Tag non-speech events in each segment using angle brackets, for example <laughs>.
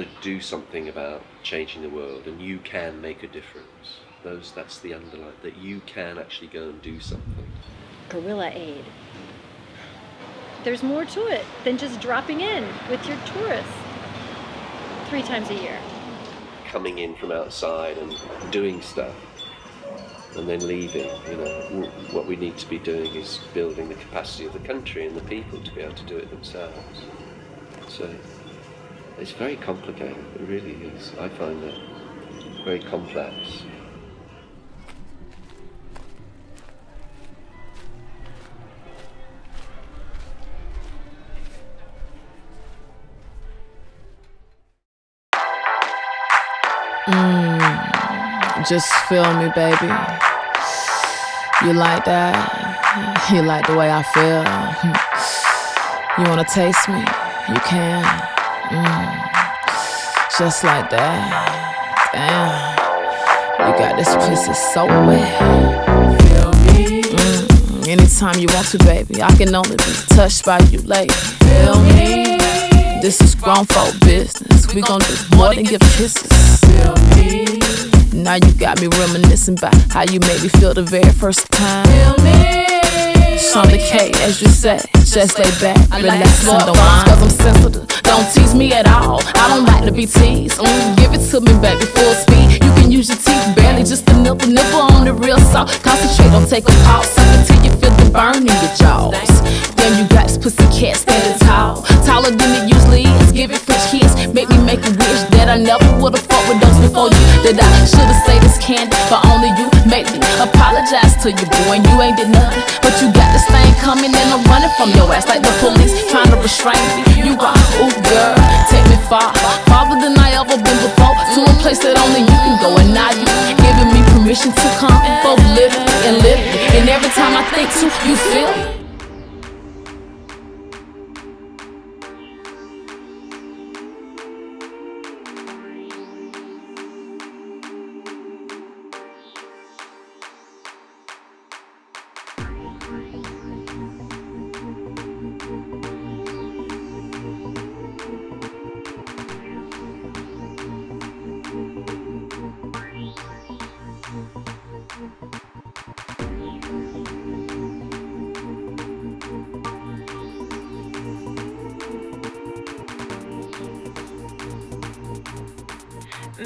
want to do something about changing the world and you can make a difference? Those that's the underline that you can actually go and do something. Guerrilla aid. There's more to it than just dropping in with your tourists three times a year. Coming in from outside and doing stuff and then leaving. You know, what we need to be doing is building the capacity of the country and the people to be able to do it themselves. So it's very complicated. It really is. I find it very complex. Mm, just feel me, baby. You like that? You like the way I feel? <laughs> You wanna taste me? You can. Mm, just like that. Damn. You got this pussy so wet. Feel me? Mm, anytime you want to, baby. I can only be touched by you, lady. Feel me? This is grown folk business. We gon' do more than give kisses. Feel me? Now you got me reminiscing about how you made me feel the very first time. Feel me? The K, as you say, just lay back, relax, and don't mind. Cause I'm sensitive, don't tease me at all. I don't like to be teased. Mm, give it to me, baby, full speed. You can use your teeth, barely just a nipple, nipple on the real salt. Concentrate, don't take a pause. Suck until you feel the burn in your jaws. Damn, you got this pussy cat standing tall. Taller than it usually is. Give it French kiss. Make me make a wish that I never would've fought with before you. That I should've saved this candy but only you. made me apologize to you, boy. And you ain't did nothing, but you got this thing coming and I'm running from your ass like the police trying to restrain me. You are, ooh girl, take me far, farther than I ever been before, to a place that only you can go. And now you giving me permission to come, both literally and literally. And every time I think to, you feel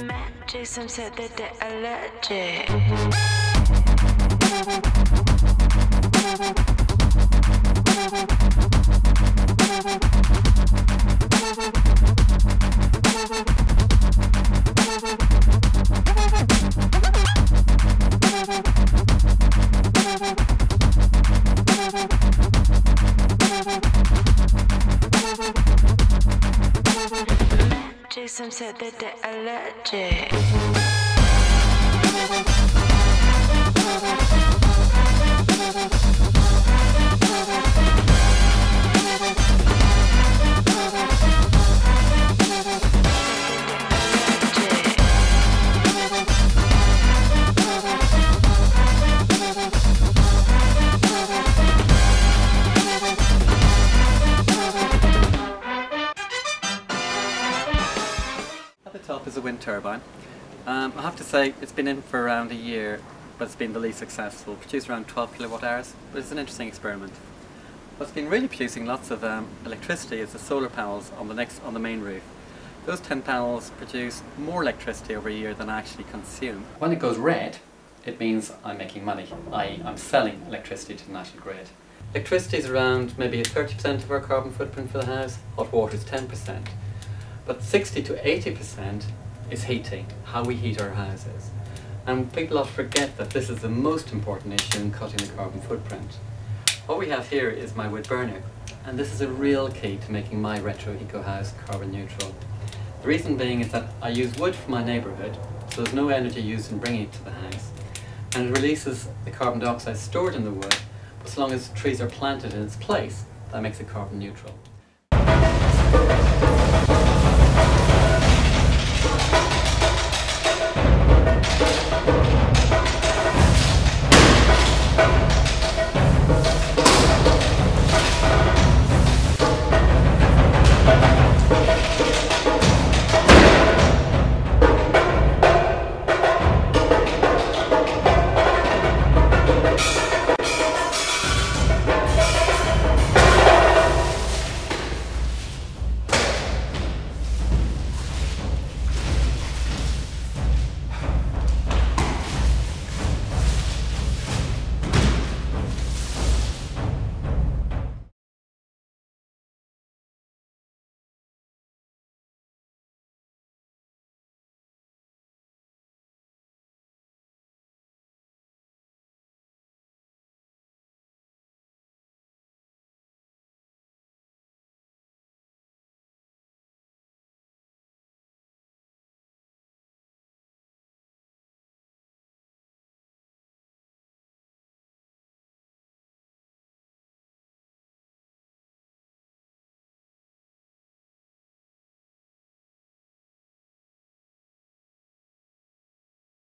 Matt Jason said that they're allergic. Said that they're allergic. Top is a wind turbine. Um, I have to say it's been in for around a year, but it's been the least successful. Produced around 12 kilowatt hours, but it's an interesting experiment. What's been really producing lots of um, electricity is the solar panels on the next on the main roof. Those 10 panels produce more electricity over a year than I actually consume. When it goes red, it means I'm making money, i.e. I'm selling electricity to the national grid. Electricity is around maybe 30% of our carbon footprint for the house, hot water is 10%. But 60 to 80% is heating, how we heat our houses. And people often forget that this is the most important issue in cutting the carbon footprint. What we have here is my wood burner, and this is a real key to making my retro eco house carbon neutral. The reason being is that I use wood from my neighbourhood, so there's no energy used in bringing it to the house, and it releases the carbon dioxide stored in the wood, but as long as trees are planted in its place, that makes it carbon neutral.